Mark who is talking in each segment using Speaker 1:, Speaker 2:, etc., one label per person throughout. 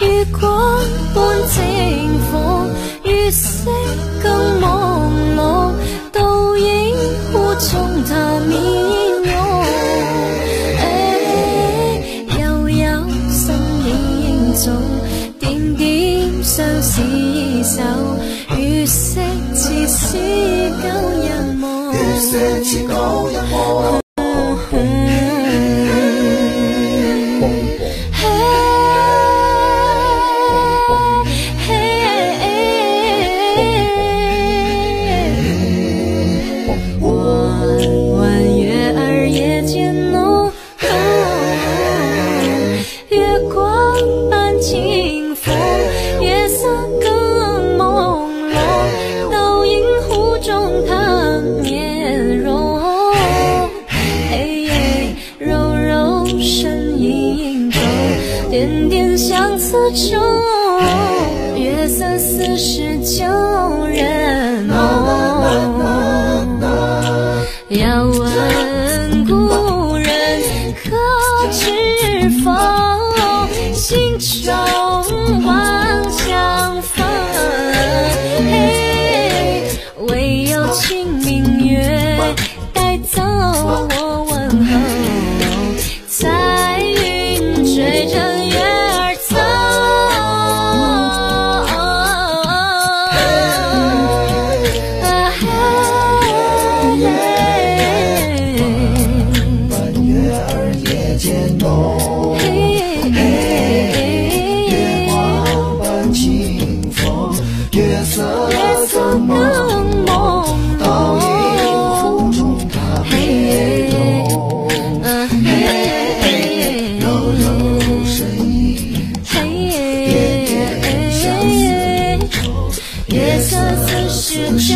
Speaker 1: 月光般清风月色更朦胧倒影呼中他面容又有身影影踪点点相思愁月色似是旧人梦
Speaker 2: 月色似旧人梦
Speaker 1: 相思中，月色似是旧人梦。要问故人可知否？心中望相逢。唯有清明月带走我问候。旧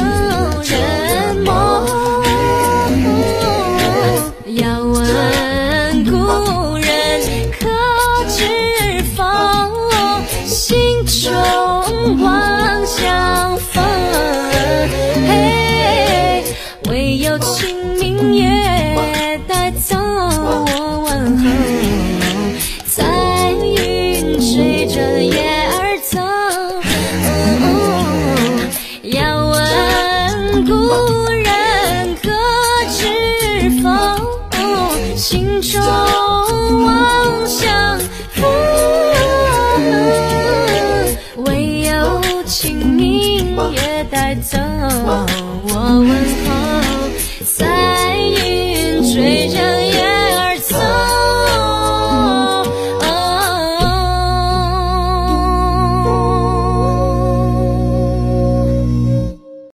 Speaker 1: 人梦，要问故人可知否？心中望相逢，嘿，唯有清明夜。带走我问候。彩云追着。